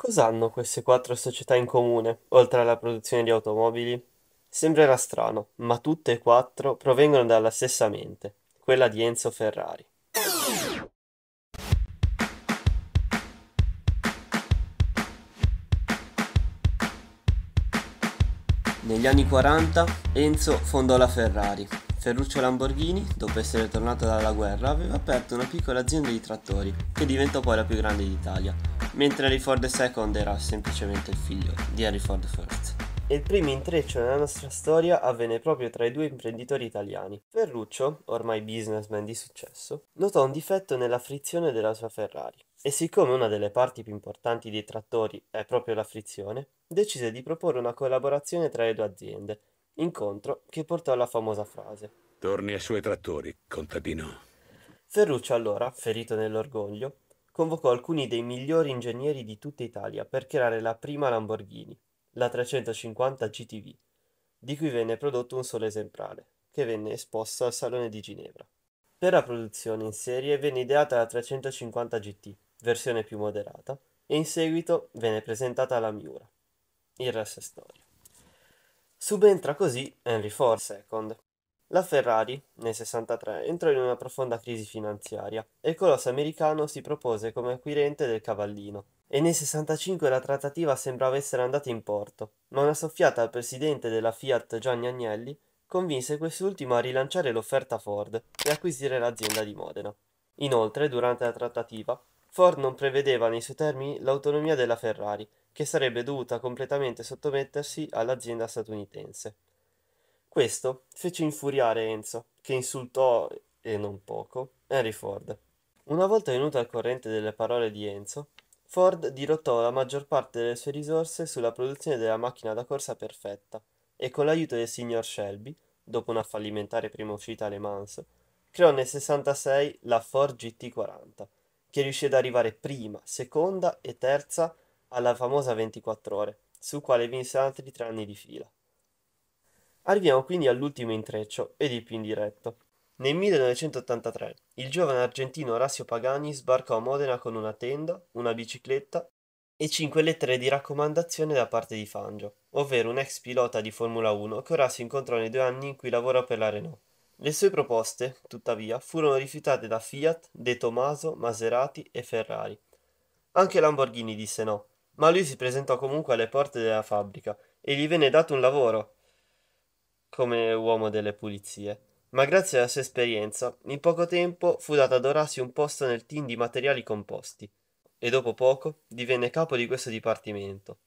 Cos'hanno queste quattro società in comune, oltre alla produzione di automobili? Sembrerà strano, ma tutte e quattro provengono dalla stessa mente, quella di Enzo Ferrari. Negli anni 40 Enzo fondò la Ferrari. Ferruccio Lamborghini, dopo essere tornato dalla guerra, aveva aperto una piccola azienda di trattori, che diventò poi la più grande d'Italia mentre Harry Ford II era semplicemente il figlio di Harry Ford First. E il primo intreccio nella nostra storia avvenne proprio tra i due imprenditori italiani. Ferruccio, ormai businessman di successo, notò un difetto nella frizione della sua Ferrari e siccome una delle parti più importanti dei trattori è proprio la frizione, decise di proporre una collaborazione tra le due aziende, incontro che portò alla famosa frase. Torni ai suoi trattori, contadino. Ferruccio allora, ferito nell'orgoglio, convocò alcuni dei migliori ingegneri di tutta Italia per creare la prima Lamborghini, la 350 GTV, di cui venne prodotto un solo esemplare, che venne esposto al Salone di Ginevra. Per la produzione in serie venne ideata la 350 GT, versione più moderata, e in seguito venne presentata la Miura. Il resto è storia. Subentra così Henry Ford II, la Ferrari, nel 63, entrò in una profonda crisi finanziaria e il colosso americano si propose come acquirente del Cavallino. E nel 65 la trattativa sembrava essere andata in porto, ma una soffiata al presidente della Fiat Gianni Agnelli convinse quest'ultimo a rilanciare l'offerta Ford e acquisire l'azienda di Modena. Inoltre, durante la trattativa, Ford non prevedeva nei suoi termini l'autonomia della Ferrari, che sarebbe dovuta completamente sottomettersi all'azienda statunitense. Questo fece infuriare Enzo, che insultò, e non poco, Henry Ford. Una volta venuto al corrente delle parole di Enzo, Ford dirottò la maggior parte delle sue risorse sulla produzione della macchina da corsa perfetta e con l'aiuto del signor Shelby, dopo una fallimentare prima uscita alle Mans, creò nel 66 la Ford GT40, che riuscì ad arrivare prima, seconda e terza alla famosa 24 ore, su quale vinse altri tre anni di fila. Arriviamo quindi all'ultimo intreccio, ed il più indiretto. Nel 1983 il giovane argentino Orazio Pagani sbarcò a Modena con una tenda, una bicicletta e cinque lettere di raccomandazione da parte di Fangio, ovvero un ex pilota di Formula 1 che Orazio incontrò nei due anni in cui lavorò per la Renault. Le sue proposte, tuttavia, furono rifiutate da Fiat, De Tomaso, Maserati e Ferrari. Anche Lamborghini disse no, ma lui si presentò comunque alle porte della fabbrica e gli venne dato un lavoro, come uomo delle pulizie, ma grazie alla sua esperienza, in poco tempo fu dato ad Orazio un posto nel team di materiali composti e dopo poco divenne capo di questo dipartimento.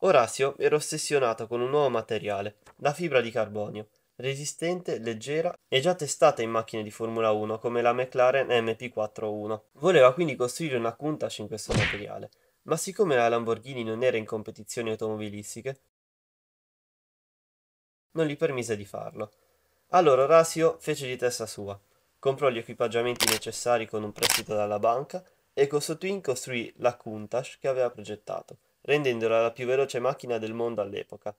Orazio era ossessionato con un nuovo materiale, la fibra di carbonio, resistente, leggera e già testata in macchine di Formula 1 come la McLaren MP41. Voleva quindi costruire una Countach in questo materiale, ma siccome la Lamborghini non era in competizioni automobilistiche, non gli permise di farlo. Allora Orazio fece di testa sua, comprò gli equipaggiamenti necessari con un prestito dalla banca e con suo twin costruì la Countach che aveva progettato, rendendola la più veloce macchina del mondo all'epoca.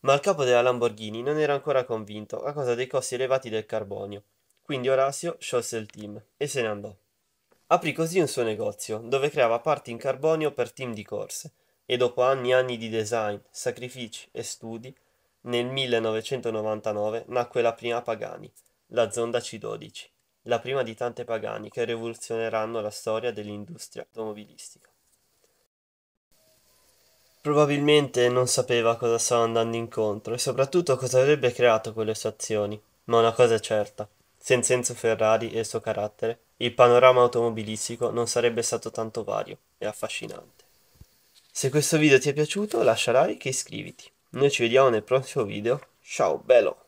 Ma il capo della Lamborghini non era ancora convinto a causa dei costi elevati del carbonio, quindi Orazio sciolse il team e se ne andò. Aprì così un suo negozio, dove creava parti in carbonio per team di corse, e dopo anni e anni di design, sacrifici e studi, nel 1999 nacque la prima Pagani, la Zonda C12, la prima di tante Pagani che rivoluzioneranno la storia dell'industria automobilistica. Probabilmente non sapeva cosa stava andando incontro e soprattutto cosa avrebbe creato quelle sue azioni, ma una cosa è certa, senza Enzo Ferrari e il suo carattere, il panorama automobilistico non sarebbe stato tanto vario e affascinante. Se questo video ti è piaciuto lascia like e iscriviti. Noi ci vediamo nel prossimo video. Ciao bello!